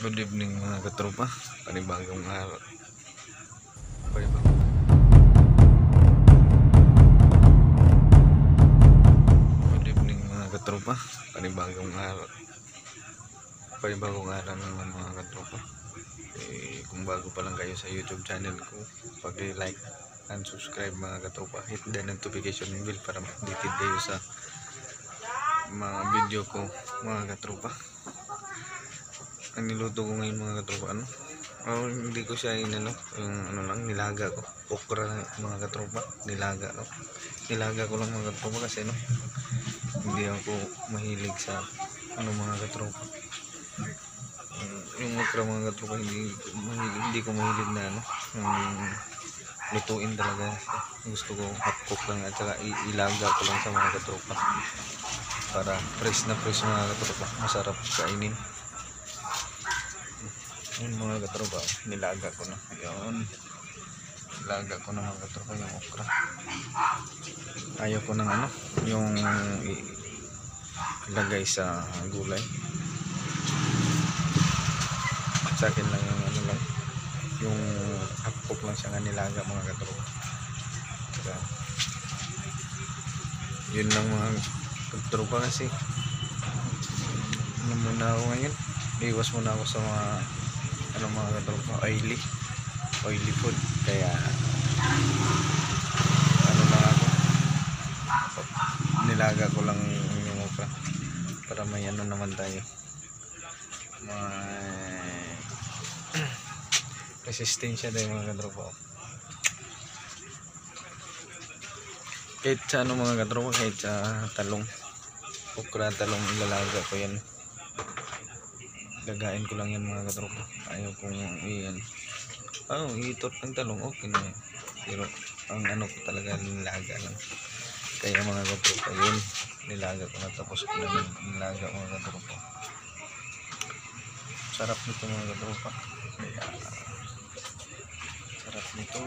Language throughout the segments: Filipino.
Good evening mga katropa. Panibagong araw. Panibagong Good evening mga katropa. Panibagong araw. Panibagong araw naman mga katropa. Eh, kung bago pa lang kayo sa YouTube channel ko, pag-like and subscribe mga katropa. Hit the notification bell para updated kayo sa mga video ko mga katropa ang niluto ko ngayon mga katropa ano? Oh, hindi ko siya inano yung ano lang nilaga ko. Okra mga katropa nilaga no nilaga ko lang mga katropa kasi no hindi ako mahilig sa ano mga katropa. Yung okra mga katropa hindi hindi ko mahilig na ano yung lutuin talaga. Gusto ko hot cook lang at saka ilaga ko lang sa mga katropa. Para fresh na fresh mga katropa. Masarap kainin yun mga katropa. Nilaga ko na. Yun. Nilaga ko na mga katropa yung okra. Ayaw ko ng ano yung ilagay sa gulay. Sa akin lang yung ano lang yung hapok lang siya nga nilaga mga katropa. Kaya, yun lang mga katropa kasi ano muna ako ngayon? Iwas muna ako sa mga ano mga katropa oily. Oily food. Kaya ano lang ako. Nilaga ko lang yung okra para may ano naman tayo. May resistensya tayo mga katropa kahit sa ano mga katropa kahit sa talong. Okra talong ilalaga ko yan gagain ko lang yan mga katropa. Ayaw kong iyan oh itot ng talong okay na yan pero ang ano ko talaga nilaga lang. Kaya mga katropa yun nilaga ko na tapos ko na nilaga mga katropa. Sarap nito mga katropa. Kaya sarap nito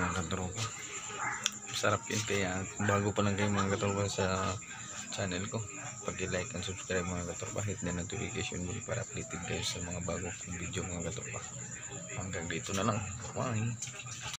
mga katropa. Sarap yun kaya bago pa lang kayo mga katropa sa channel ko pag like and subscribe mga katropa. Hit na notification bell para updated kayo sa mga bago kong video mga katropa. Hanggang dito na lang. Bye